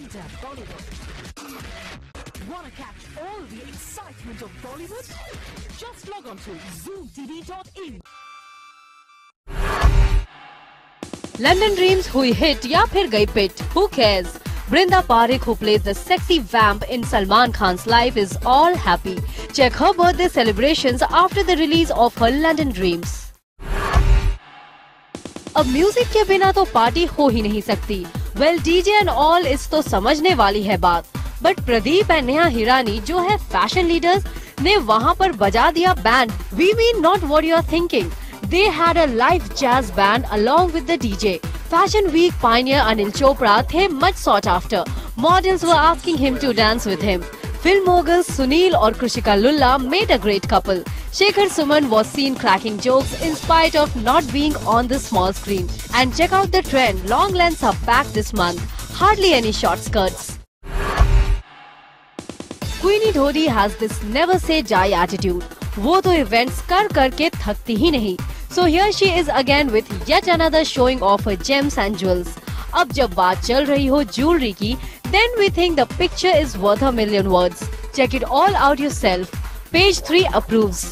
Enter Bollywood. Wanna catch all the excitement of Bollywood? Just log on to zoomtv.in. London dreams हुई hit या फिर गई पिट who cares Brinda Parekh, who plays the sexy vamp in Salman Khan's life, is all happy. Check her birthday celebrations after the release of her London Dreams. अब music के बिना तो party हो ही नहीं सकती वेल डीजे एंड ऑल इस तो समझने वाली है बात। बट प्रदीप एंड नेहा हिरानी जो है फ़ैशन लीडर्स ने वहाँ पर बजा दिया band we mean not what you thinking they had a live jazz band along with DJ fashion week pioneer Anil Chopra the much sought after models were asking him to dance with him Film moguls Sunil और Krishika Lulla made a great couple. Shekhar Suman was seen cracking jokes in spite of not being on the small screen. And check out the trend, long lengths are back this month. Hardly any short skirts. Queenie Dhodi has this never say die attitude. वो तो events कर करके थकती ही नहीं so here she is again with yet another showing off her gems and jewels. अब जब बात चल रही हो ज्वेलरी की then we think the picture is worth a million words check it all out yourself page three approves